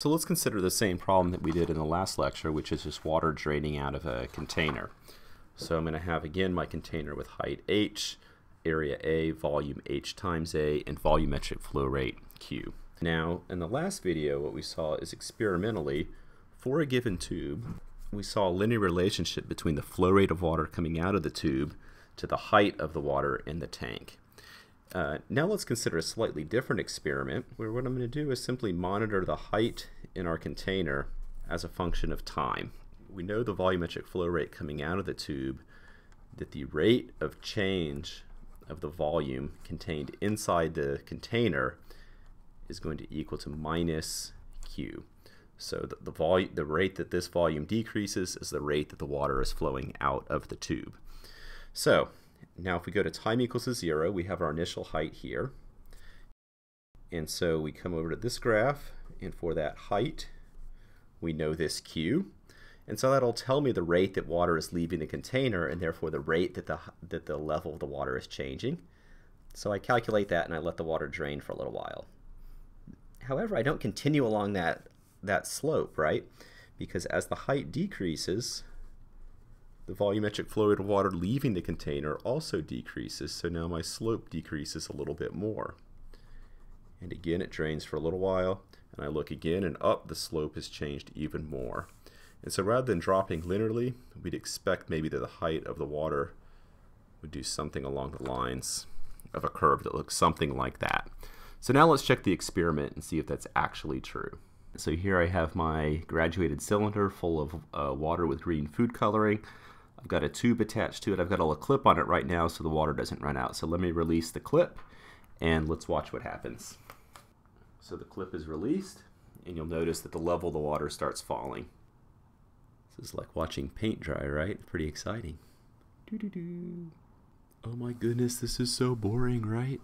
So let's consider the same problem that we did in the last lecture, which is just water draining out of a container. So I'm going to have again my container with height h, area A, volume h times A, and volumetric flow rate q. Now, in the last video, what we saw is experimentally, for a given tube, we saw a linear relationship between the flow rate of water coming out of the tube to the height of the water in the tank. Uh, now let's consider a slightly different experiment where what I'm going to do is simply monitor the height in our container as a function of time. We know the volumetric flow rate coming out of the tube, that the rate of change of the volume contained inside the container is going to equal to minus Q. So the, the, the rate that this volume decreases is the rate that the water is flowing out of the tube. So now if we go to time equals to zero, we have our initial height here. And so we come over to this graph, and for that height, we know this Q. And so that'll tell me the rate that water is leaving the container, and therefore the rate that the, that the level of the water is changing. So I calculate that and I let the water drain for a little while. However, I don't continue along that, that slope, right? Because as the height decreases, the volumetric flow rate of water leaving the container also decreases, so now my slope decreases a little bit more. And again, it drains for a little while, and I look again, and up the slope has changed even more. And so rather than dropping linearly, we'd expect maybe that the height of the water would do something along the lines of a curve that looks something like that. So now let's check the experiment and see if that's actually true. So here I have my graduated cylinder full of uh, water with green food coloring. I've got a tube attached to it. I've got a little clip on it right now so the water doesn't run out. So let me release the clip and let's watch what happens. So the clip is released and you'll notice that the level of the water starts falling. This is like watching paint dry, right? Pretty exciting. Doo -doo -doo. Oh my goodness, this is so boring, right?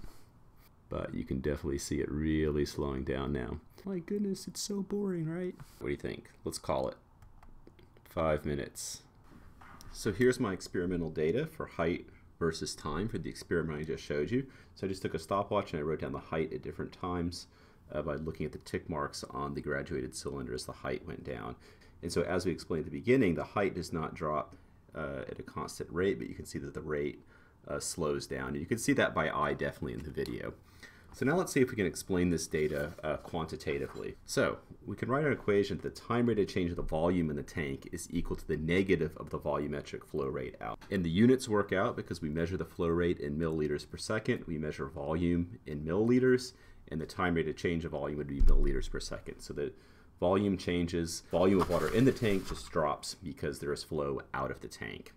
But you can definitely see it really slowing down now. My goodness, it's so boring, right? What do you think? Let's call it. Five minutes. So here's my experimental data for height versus time for the experiment I just showed you. So I just took a stopwatch and I wrote down the height at different times uh, by looking at the tick marks on the graduated cylinder as the height went down. And so as we explained at the beginning, the height does not drop uh, at a constant rate, but you can see that the rate uh, slows down. And you can see that by eye definitely in the video. So now let's see if we can explain this data uh, quantitatively. So we can write an equation that the time rate of change of the volume in the tank is equal to the negative of the volumetric flow rate out. And the units work out because we measure the flow rate in milliliters per second, we measure volume in milliliters, and the time rate of change of volume would be milliliters per second. So the volume changes, volume of water in the tank just drops because there is flow out of the tank.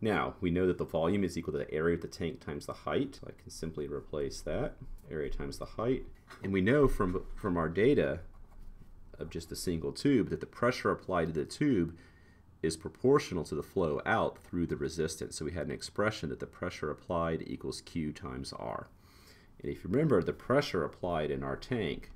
Now, we know that the volume is equal to the area of the tank times the height. So I can simply replace that, area times the height. And we know from, from our data of just a single tube that the pressure applied to the tube is proportional to the flow out through the resistance. So we had an expression that the pressure applied equals Q times R. And if you remember, the pressure applied in our tank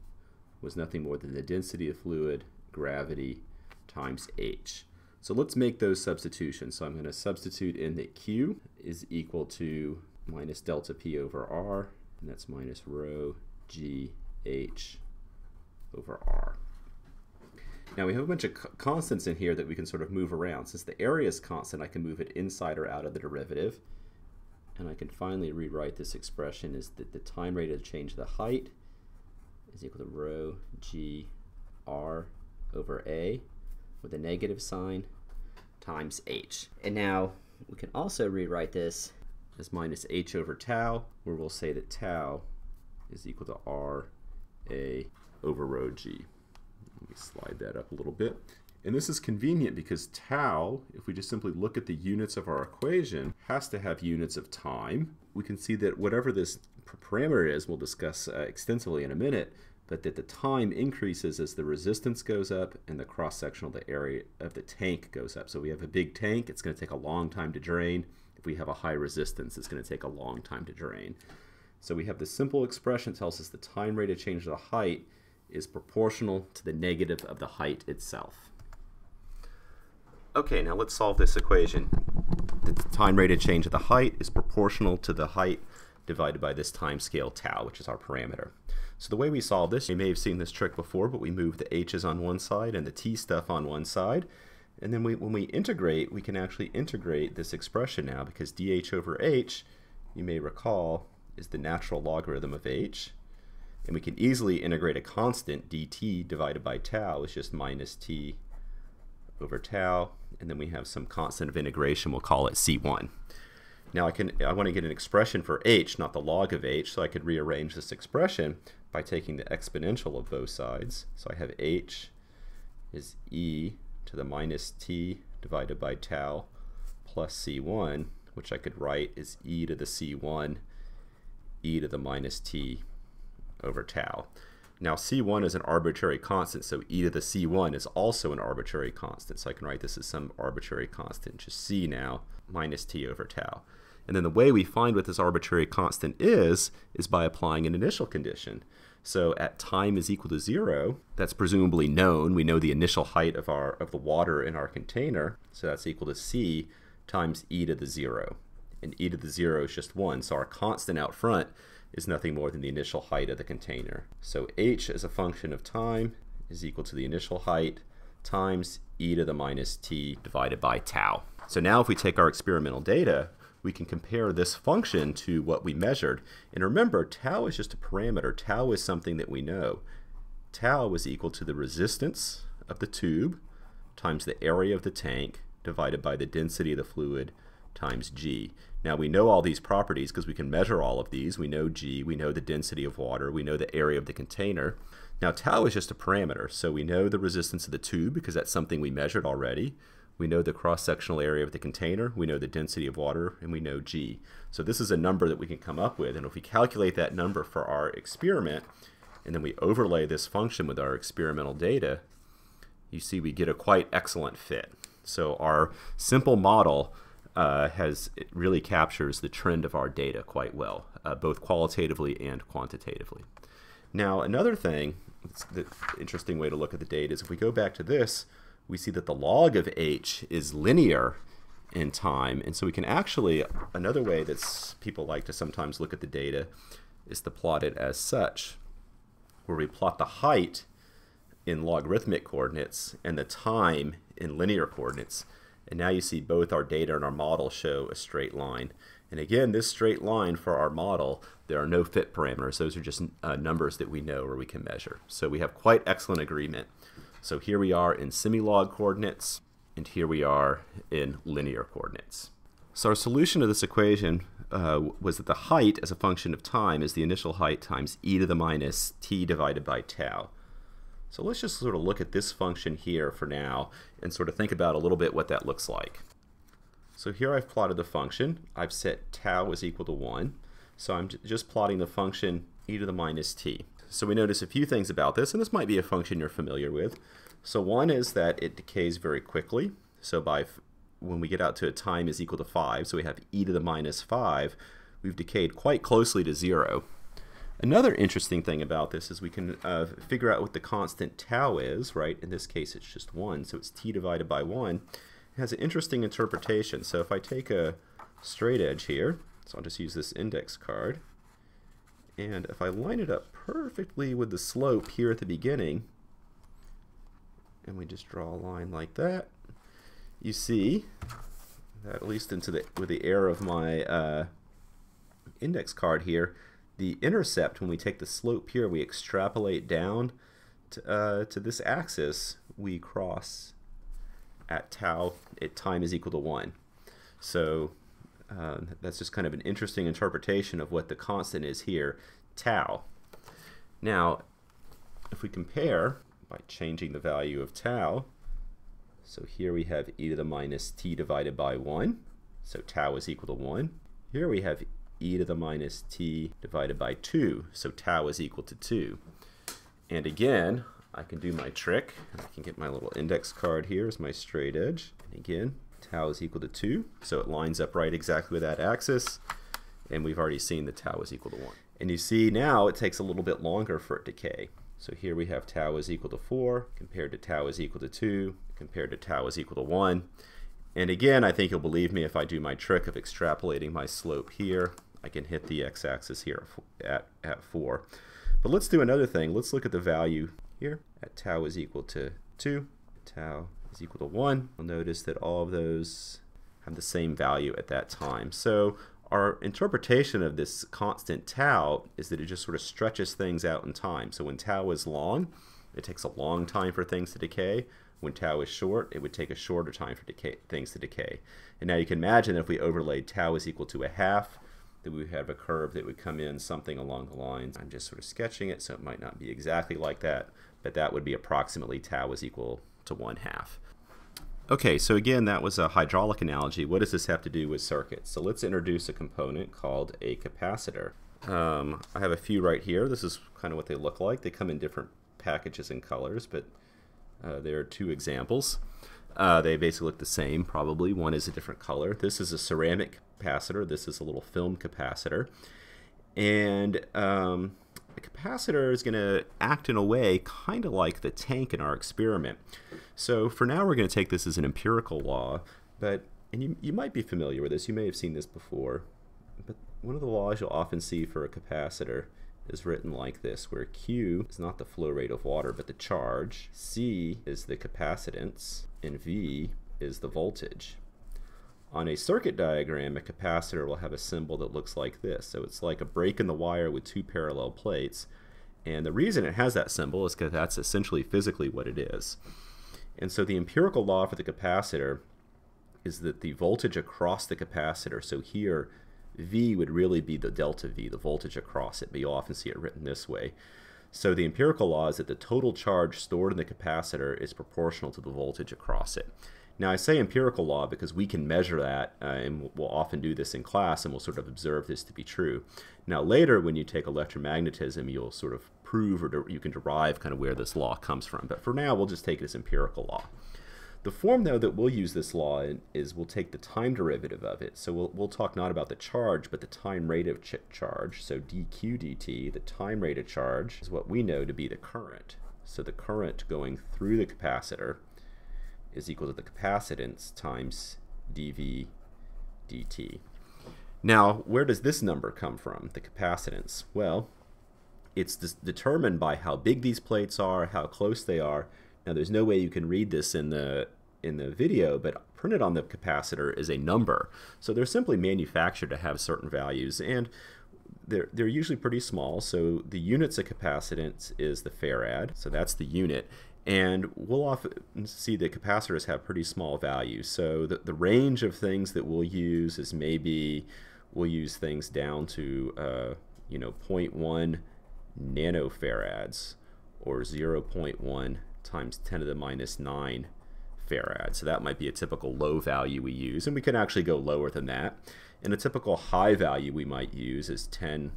was nothing more than the density of fluid, gravity, times H. So let's make those substitutions. So I'm going to substitute in that Q is equal to minus delta P over R, and that's minus rho G H over R. Now we have a bunch of constants in here that we can sort of move around. Since the area is constant, I can move it inside or out of the derivative. And I can finally rewrite this expression as that the time rate of change of the height is equal to rho G R over A with a negative sign times h. And now we can also rewrite this as minus h over tau, where we'll say that tau is equal to r a over rho g. Let me slide that up a little bit. And this is convenient because tau, if we just simply look at the units of our equation, has to have units of time. We can see that whatever this parameter is, we'll discuss uh, extensively in a minute, but that the time increases as the resistance goes up and the cross section of the area of the tank goes up. So we have a big tank, it's going to take a long time to drain. If we have a high resistance, it's going to take a long time to drain. So we have this simple expression that tells us the time rate of change of the height is proportional to the negative of the height itself. Okay, now let's solve this equation. The time rate of change of the height is proportional to the height divided by this time scale tau, which is our parameter. So the way we solve this, you may have seen this trick before, but we move the h's on one side and the t stuff on one side. And then we, when we integrate, we can actually integrate this expression now because dh over h, you may recall, is the natural logarithm of h. And we can easily integrate a constant dt divided by tau is just minus t over tau. And then we have some constant of integration, we'll call it c1. Now I can I want to get an expression for h, not the log of h, so I could rearrange this expression by taking the exponential of both sides. So I have h is e to the minus t divided by tau plus c1, which I could write as e to the c1 e to the minus t over tau. Now c1 is an arbitrary constant, so e to the c1 is also an arbitrary constant. So I can write this as some arbitrary constant, just c now, minus t over tau. And then the way we find what this arbitrary constant is, is by applying an initial condition. So at time is equal to zero, that's presumably known. We know the initial height of our of the water in our container, so that's equal to c times e to the zero. And e to the zero is just one, so our constant out front is nothing more than the initial height of the container. So h as a function of time is equal to the initial height times e to the minus t divided by tau. So now if we take our experimental data, we can compare this function to what we measured. And remember, tau is just a parameter. Tau is something that we know. Tau is equal to the resistance of the tube times the area of the tank divided by the density of the fluid times G. Now we know all these properties because we can measure all of these. We know G, we know the density of water, we know the area of the container. Now tau is just a parameter, so we know the resistance of the tube because that's something we measured already. We know the cross-sectional area of the container, we know the density of water, and we know G. So this is a number that we can come up with, and if we calculate that number for our experiment, and then we overlay this function with our experimental data, you see we get a quite excellent fit. So our simple model uh, has really captures the trend of our data quite well, uh, both qualitatively and quantitatively. Now another thing, the interesting way to look at the data is if we go back to this, we see that the log of h is linear in time. And so we can actually, another way that people like to sometimes look at the data is to plot it as such, where we plot the height in logarithmic coordinates and the time in linear coordinates. And now you see both our data and our model show a straight line. And again, this straight line for our model, there are no fit parameters. Those are just uh, numbers that we know or we can measure. So we have quite excellent agreement so here we are in semilog coordinates, and here we are in linear coordinates. So our solution to this equation uh, was that the height as a function of time is the initial height times e to the minus t divided by tau. So let's just sort of look at this function here for now and sort of think about a little bit what that looks like. So here I've plotted the function. I've set tau is equal to 1. So I'm just plotting the function e to the minus t. So we notice a few things about this, and this might be a function you're familiar with. So one is that it decays very quickly. So by when we get out to a time is equal to 5, so we have e to the minus 5, we've decayed quite closely to 0. Another interesting thing about this is we can uh, figure out what the constant tau is, right? In this case, it's just 1, so it's t divided by 1. It has an interesting interpretation. So if I take a straight edge here, so I'll just use this index card, and if I line it up perfectly with the slope here at the beginning, and we just draw a line like that, you see that at least into the with the error of my uh, index card here, the intercept when we take the slope here, we extrapolate down to, uh, to this axis, we cross at tau at time is equal to one. So uh, that's just kind of an interesting interpretation of what the constant is here, tau. Now, if we compare by changing the value of tau, so here we have e to the minus t divided by 1, so tau is equal to 1. Here we have e to the minus t divided by 2, so tau is equal to 2. And again, I can do my trick. I can get my little index card here as my straight edge. And again, tau is equal to 2, so it lines up right exactly with that axis. And we've already seen that tau is equal to 1. And you see now it takes a little bit longer for it to decay. So here we have tau is equal to 4 compared to tau is equal to 2 compared to tau is equal to 1. And again, I think you'll believe me if I do my trick of extrapolating my slope here. I can hit the x-axis here at, at 4. But let's do another thing. Let's look at the value here at tau is equal to 2. Tau is equal to 1. You'll notice that all of those have the same value at that time. So our interpretation of this constant tau is that it just sort of stretches things out in time. So when tau is long, it takes a long time for things to decay. When tau is short, it would take a shorter time for decay, things to decay. And now you can imagine that if we overlaid tau is equal to a half, that we have a curve that would come in something along the lines. I'm just sort of sketching it, so it might not be exactly like that, but that would be approximately tau is equal to one half. Okay, so again, that was a hydraulic analogy. What does this have to do with circuits? So let's introduce a component called a capacitor. Um, I have a few right here. This is kind of what they look like. They come in different packages and colors, but uh, there are two examples. Uh, they basically look the same, probably. One is a different color. This is a ceramic capacitor. This is a little film capacitor. And um, the capacitor is going to act in a way kind of like the tank in our experiment. So for now, we're going to take this as an empirical law, but and you, you might be familiar with this. You may have seen this before. But one of the laws you'll often see for a capacitor is written like this, where Q is not the flow rate of water, but the charge, C is the capacitance, and V is the voltage. On a circuit diagram, a capacitor will have a symbol that looks like this. So it's like a break in the wire with two parallel plates. And the reason it has that symbol is because that's essentially physically what it is. And so the empirical law for the capacitor is that the voltage across the capacitor, so here V would really be the delta V, the voltage across it, but you'll often see it written this way. So the empirical law is that the total charge stored in the capacitor is proportional to the voltage across it. Now I say empirical law because we can measure that, uh, and we'll often do this in class, and we'll sort of observe this to be true. Now later, when you take electromagnetism, you'll sort of prove or you can derive kind of where this law comes from. But for now, we'll just take it as empirical law. The form, though, that we'll use this law in is we'll take the time derivative of it. So we'll, we'll talk not about the charge, but the time rate of ch charge. So dq dt, the time rate of charge, is what we know to be the current. So the current going through the capacitor is equal to the capacitance times dv dt. Now, where does this number come from, the capacitance? Well, it's determined by how big these plates are, how close they are, now there's no way you can read this in the in the video, but printed on the capacitor is a number. So they're simply manufactured to have certain values and they're, they're usually pretty small. So the units of capacitance is the farad. So that's the unit. And we'll often see that capacitors have pretty small values. So the, the range of things that we'll use is maybe we'll use things down to, uh, you know, 0.1 nanofarads or 0.1 times 10 to the minus 9 farad. So that might be a typical low value we use, and we can actually go lower than that. And a typical high value we might use is 10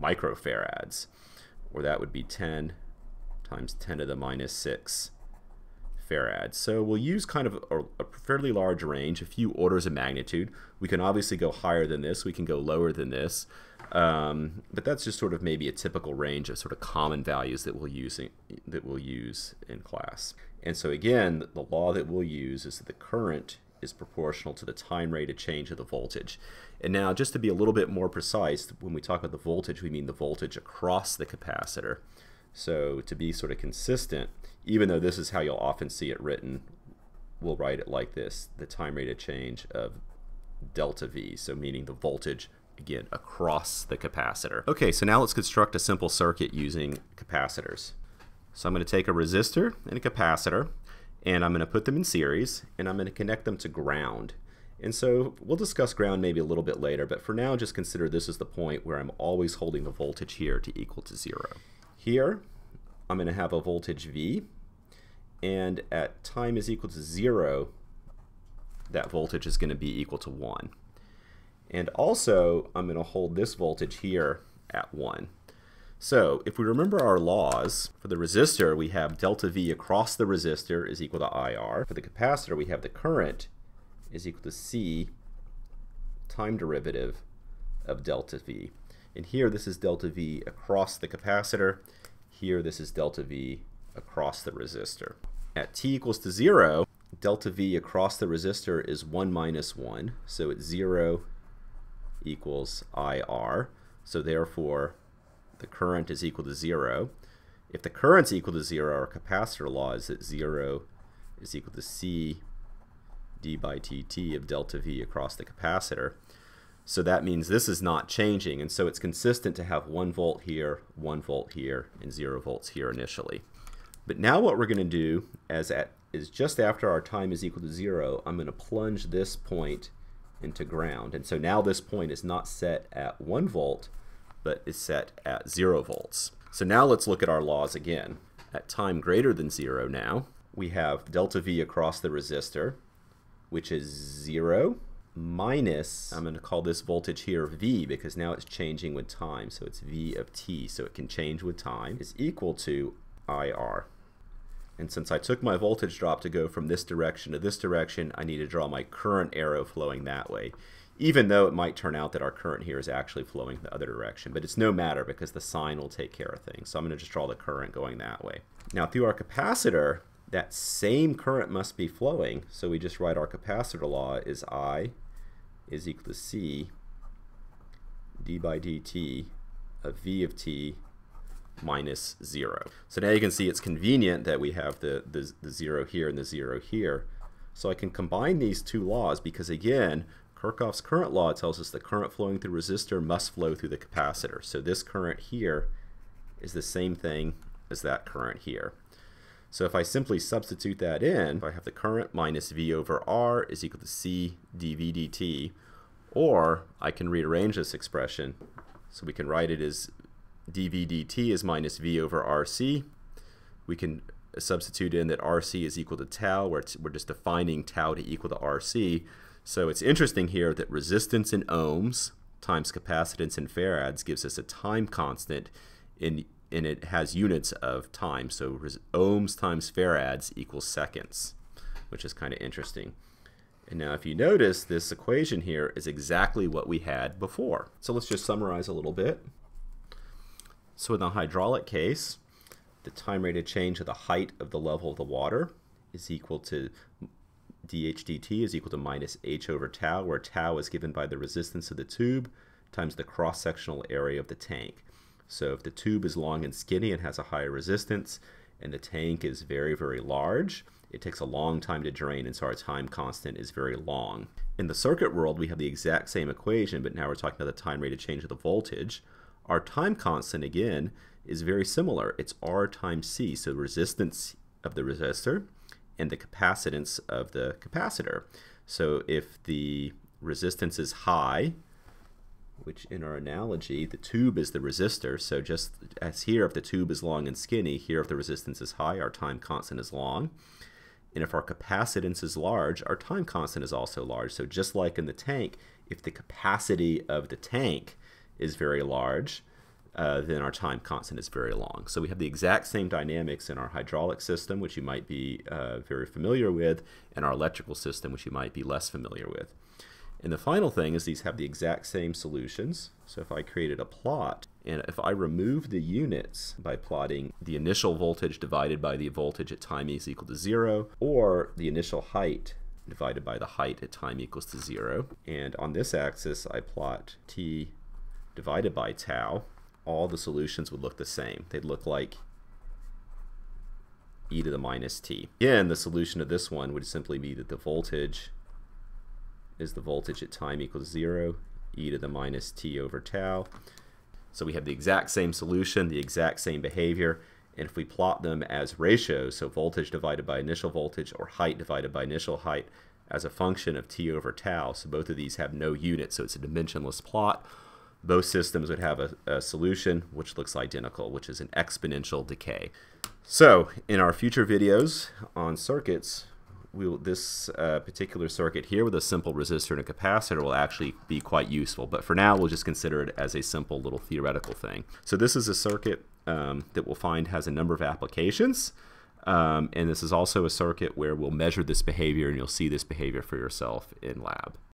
microfarads, or that would be 10 times 10 to the minus 6 farads. So we'll use kind of a, a, fairly large range, a few orders of magnitude. We can obviously go higher than this, we can go lower than this. Um, but that's just sort of maybe a typical range of sort of common values that we'll use in, that we'll use in class. And so again, the law that we'll use is that the current is proportional to the time rate of change of the voltage. And now just to be a little bit more precise, when we talk about the voltage, we mean the voltage across the capacitor. So to be sort of consistent, even though this is how you'll often see it written, we'll write it like this, the time rate of change of delta V, so meaning the voltage again across the capacitor. Okay, so now let's construct a simple circuit using capacitors. So I'm going to take a resistor and a capacitor and I'm going to put them in series and I'm going to connect them to ground. And so we'll discuss ground maybe a little bit later, but for now just consider this is the point where I'm always holding the voltage here to equal to zero. Here I'm going to have a voltage V and at time is equal to zero that voltage is going to be equal to 1. And also, I'm going to hold this voltage here at 1. So if we remember our laws, for the resistor we have delta V across the resistor is equal to IR. For the capacitor we have the current is equal to C time derivative of delta V. And here this is delta V across the capacitor. Here this is delta V across the resistor. At t equals to 0, delta V across the resistor is 1 minus 1. So it's 0 equals IR. So therefore, the current is equal to 0. If the current's equal to 0, our capacitor law is that 0 is equal to C d by dt of delta V across the capacitor. So that means this is not changing, and so it's consistent to have 1 volt here, 1 volt here, and 0 volts here initially. But now what we're going to do as at, is just after our time is equal to 0, I'm going to plunge this point into ground. And so now this point is not set at 1 volt, but is set at 0 volts. So now let's look at our laws again. At time greater than 0 now, we have delta V across the resistor, which is 0 minus, I'm going to call this voltage here V because now it's changing with time. So it's V of t, so it can change with time, is equal to IR. And since I took my voltage drop to go from this direction to this direction, I need to draw my current arrow flowing that way. Even though it might turn out that our current here is actually flowing the other direction. But it's no matter because the sign will take care of things. So I'm going to just draw the current going that way. Now through our capacitor, that same current must be flowing. So we just write our capacitor law is I is equal to C d by dt of V of t minus 0. So now you can see it's convenient that we have the, the, the 0 here and the 0 here. So I can combine these two laws because again, Kirchhoff's current law tells us the current flowing through resistor must flow through the capacitor. So this current here is the same thing as that current here. So if I simply substitute that in, I have the current minus V over R is equal to C dV dt, or I can rearrange this expression. So we can write it as dV dt is minus V over RC. We can substitute in that RC is equal to tau, where we're just defining tau to equal to RC. So it's interesting here that resistance in ohms times capacitance in farads gives us a time constant in and it has units of time. So ohms times farads equals seconds, which is kind of interesting. And now if you notice, this equation here is exactly what we had before. So let's just summarize a little bit. So in the hydraulic case, the time rate of change of the height of the level of the water is equal to dH dt is equal to minus h over tau, where tau is given by the resistance of the tube times the cross-sectional area of the tank. So if the tube is long and skinny and has a higher resistance, and the tank is very, very large, it takes a long time to drain, and so our time constant is very long. In the circuit world, we have the exact same equation, but now we're talking about the time rate of change of the voltage. Our time constant, again, is very similar. It's R times C, so the resistance of the resistor and the capacitance of the capacitor. So if the resistance is high, which in our analogy, the tube is the resistor. So just as here, if the tube is long and skinny, here if the resistance is high, our time constant is long. And if our capacitance is large, our time constant is also large. So just like in the tank, if the capacity of the tank is very large, uh, then our time constant is very long. So we have the exact same dynamics in our hydraulic system, which you might be uh, very familiar with, and our electrical system, which you might be less familiar with. And the final thing is these have the exact same solutions. So if I created a plot, and if I remove the units by plotting the initial voltage divided by the voltage at time is equal to zero, or the initial height divided by the height at time equals to zero, and on this axis I plot t divided by tau, all the solutions would look the same. They'd look like e to the minus t. Again, the solution to this one would simply be that the voltage is the voltage at time equals 0, e to the minus t over tau. So we have the exact same solution, the exact same behavior, and if we plot them as ratios, so voltage divided by initial voltage or height divided by initial height as a function of t over tau, so both of these have no unit, so it's a dimensionless plot, both systems would have a, a solution which looks identical, which is an exponential decay. So in our future videos on circuits, will, this uh, particular circuit here with a simple resistor and a capacitor will actually be quite useful. But for now, we'll just consider it as a simple little theoretical thing. So this is a circuit um, that we'll find has a number of applications. Um, and this is also a circuit where we'll measure this behavior and you'll see this behavior for yourself in lab.